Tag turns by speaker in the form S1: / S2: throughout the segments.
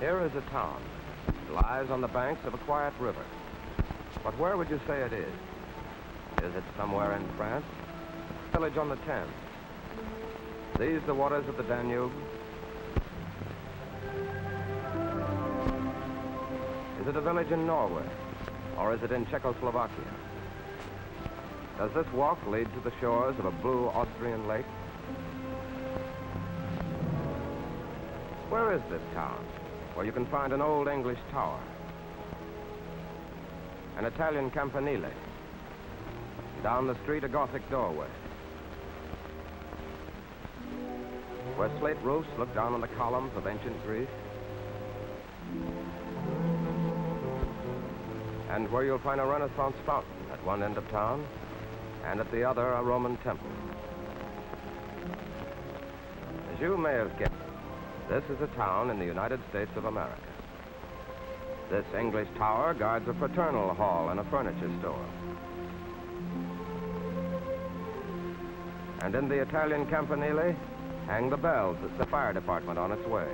S1: Here is a town. It lies on the banks of a quiet river. But where would you say it is? Is it somewhere in France? Village on the Thames. These the waters of the Danube? Is it a village in Norway? Or is it in Czechoslovakia? Does this walk lead to the shores of a blue Austrian lake? Where is this town? Where you can find an old English tower, an Italian campanile, down the street a Gothic doorway, where slate roofs look down on the columns of ancient Greece, and where you'll find a Renaissance fountain at one end of town, and at the other a Roman temple. As you may have guessed, this is a town in the United States of America. This English tower guards a fraternal hall and a furniture store. And in the Italian campanile hang the bells that the fire department on its way.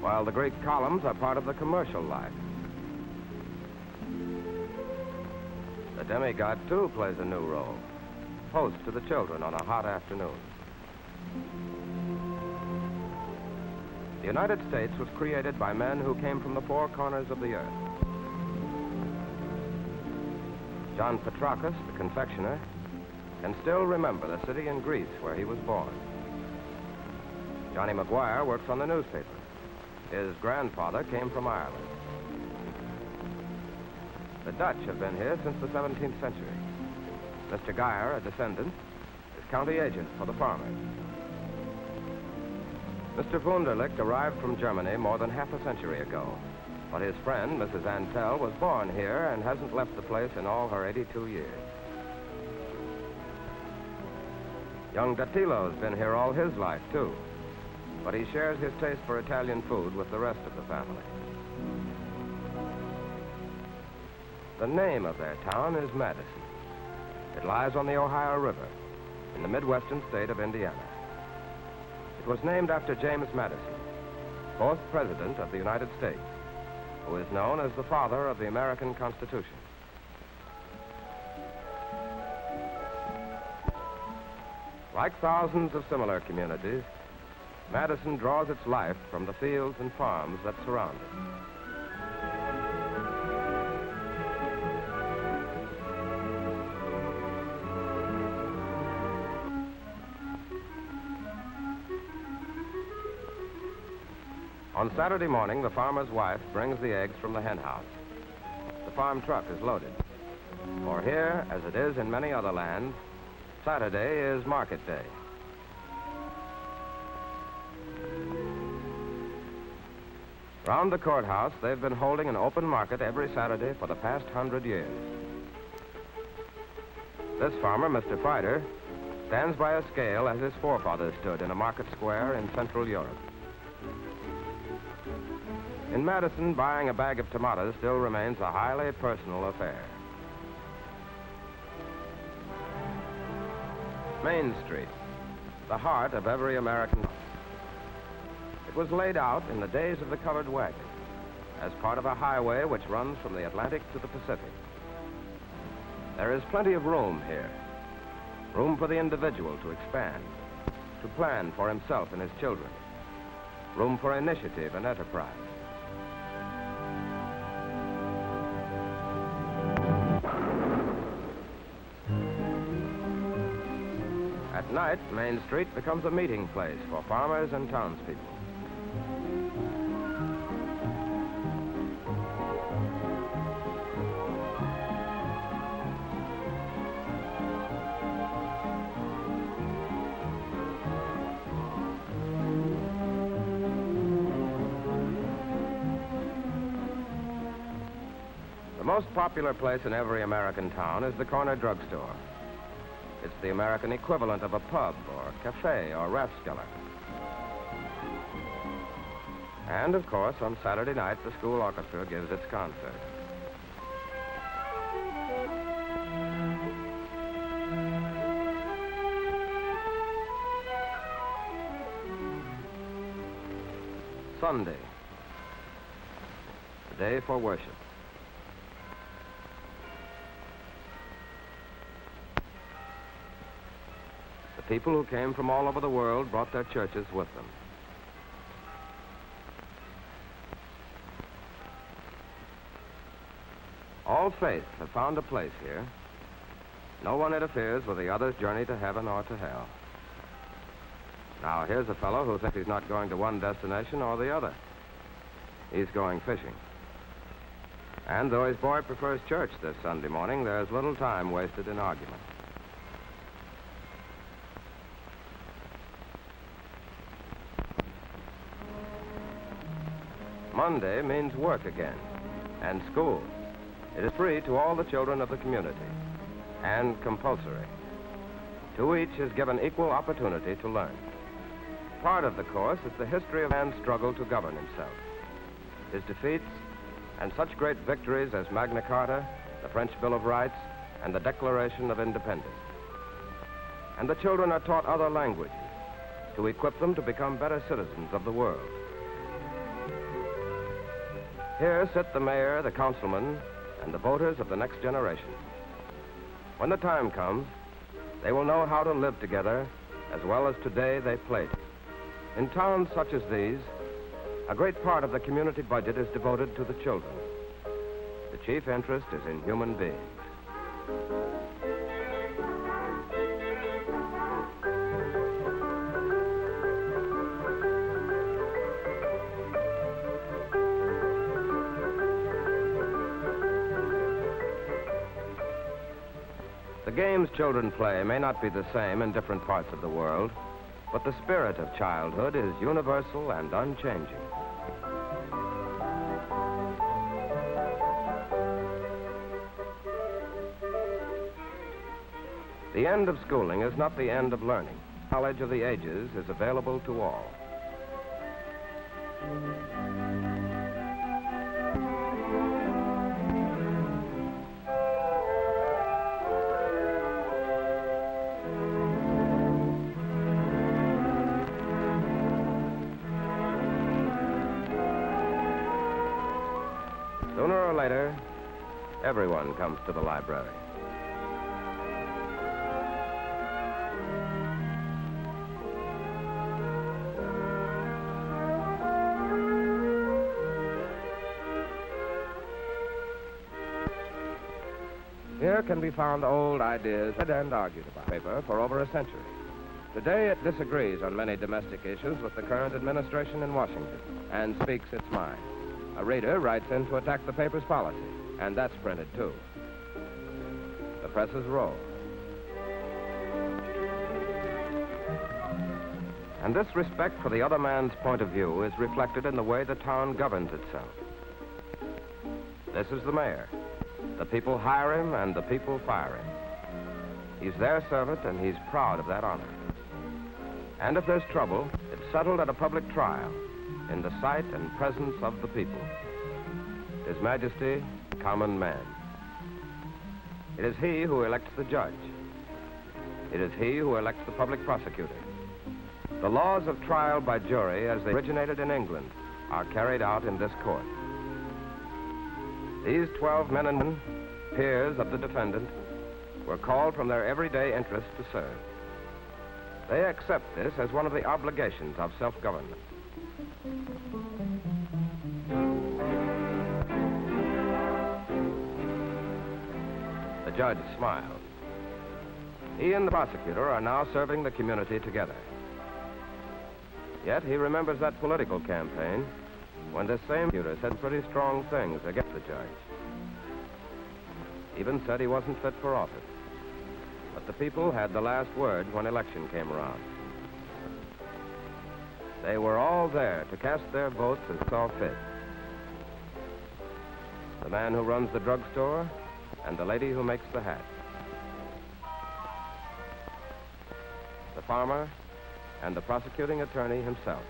S1: While the Greek columns are part of the commercial life. The demigod, too, plays a new role. Host to the children on a hot afternoon. The United States was created by men who came from the four corners of the earth. John Petrakis, the confectioner, can still remember the city in Greece where he was born. Johnny McGuire works on the newspaper. His grandfather came from Ireland. The Dutch have been here since the 17th century. Mr. Geyer, a descendant, is county agent for the farmers. Mr. Wunderlich arrived from Germany more than half a century ago. But his friend, Mrs. Antel, was born here and hasn't left the place in all her 82 years. Young Datilo's been here all his life, too. But he shares his taste for Italian food with the rest of the family. The name of their town is Madison. It lies on the Ohio River in the midwestern state of Indiana. It was named after James Madison, fourth President of the United States, who is known as the father of the American Constitution. Like thousands of similar communities, Madison draws its life from the fields and farms that surround it. On Saturday morning, the farmer's wife brings the eggs from the hen house. The farm truck is loaded. For here, as it is in many other lands, Saturday is market day. Round the courthouse, they've been holding an open market every Saturday for the past hundred years. This farmer, Mr. Frider, stands by a scale as his forefathers stood in a market square in Central Europe. In Madison, buying a bag of tomatoes still remains a highly personal affair. Main Street, the heart of every American. It was laid out in the days of the colored wagon as part of a highway which runs from the Atlantic to the Pacific. There is plenty of room here. Room for the individual to expand, to plan for himself and his children. Room for initiative and enterprise. At night, Main Street becomes a meeting place for farmers and townspeople. The most popular place in every American town is the corner drugstore. It's the American equivalent of a pub or cafe or rathskeller. And, of course, on Saturday night, the school orchestra gives its concert. Sunday, the day for worship. People who came from all over the world brought their churches with them. All faiths have found a place here. No one interferes with the other's journey to heaven or to hell. Now, here's a fellow who thinks he's not going to one destination or the other. He's going fishing. And though his boy prefers church this Sunday morning, there's little time wasted in argument. Monday means work again, and school. It is free to all the children of the community, and compulsory. To each is given equal opportunity to learn. Part of the course is the history of man's struggle to govern himself, his defeats, and such great victories as Magna Carta, the French Bill of Rights, and the Declaration of Independence. And the children are taught other languages to equip them to become better citizens of the world. Here sit the mayor, the councilman, and the voters of the next generation. When the time comes, they will know how to live together as well as today they played. In towns such as these, a great part of the community budget is devoted to the children. The chief interest is in human beings. Games children play may not be the same in different parts of the world, but the spirit of childhood is universal and unchanging. The end of schooling is not the end of learning. Knowledge of the ages is available to all. Later, everyone comes to the library. Here can be found old ideas and argued about paper for over a century. Today it disagrees on many domestic issues with the current administration in Washington and speaks its mind. A reader writes in to attack the paper's policy, and that's printed too. The presses roll. And this respect for the other man's point of view is reflected in the way the town governs itself. This is the mayor. The people hire him and the people fire him. He's their servant and he's proud of that honor. And if there's trouble, it's settled at a public trial in the sight and presence of the people. His Majesty, common man. It is he who elects the judge. It is he who elects the public prosecutor. The laws of trial by jury, as they originated in England, are carried out in this court. These 12 men and women, peers of the defendant, were called from their everyday interests to serve. They accept this as one of the obligations of self-government. The judge smiled. He and the prosecutor are now serving the community together. Yet he remembers that political campaign when this same prosecutor said pretty strong things against the judge. Even said he wasn't fit for office. But the people had the last word when election came around. They were all there to cast their votes as saw fit. The man who runs the drugstore and the lady who makes the hat. The farmer and the prosecuting attorney himself.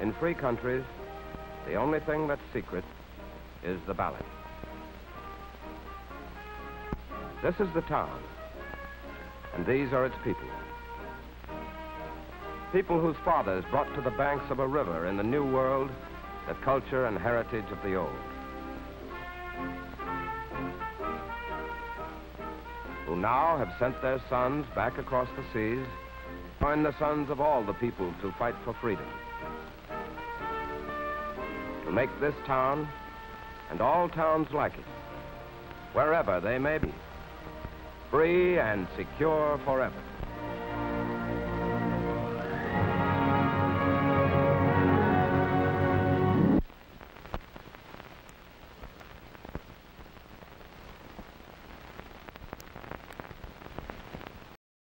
S1: In free countries, the only thing that's secret is the ballot. This is the town, and these are its people. People whose fathers brought to the banks of a river in the New World the culture and heritage of the old. Who now have sent their sons back across the seas, join the sons of all the people to fight for freedom. To make this town, and all towns like it, wherever they may be, free and secure forever.